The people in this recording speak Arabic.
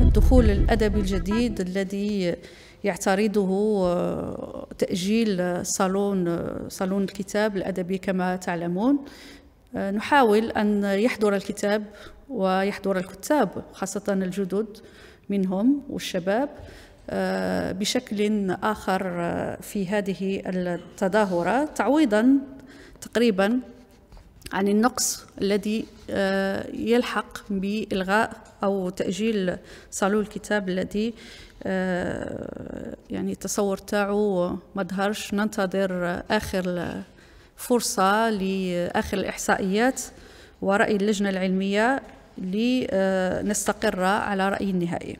الدخول الأدبي الجديد الذي يعترضه تأجيل صالون صالون الكتاب الأدبي كما تعلمون. نحاول أن يحضر الكتاب ويحضر الكتاب خاصة الجدد منهم والشباب بشكل آخر في هذه التظاهرات تعويضا تقريبا عن النقص الذي آه، يلحق بإلغاء أو تأجيل صالون الكتاب الذي آه، يعني التصور تاعو ما ظهرش. ننتظر آخر فرصة لآخر الإحصائيات ورأي اللجنة العلمية لنستقر على رأي النهائي.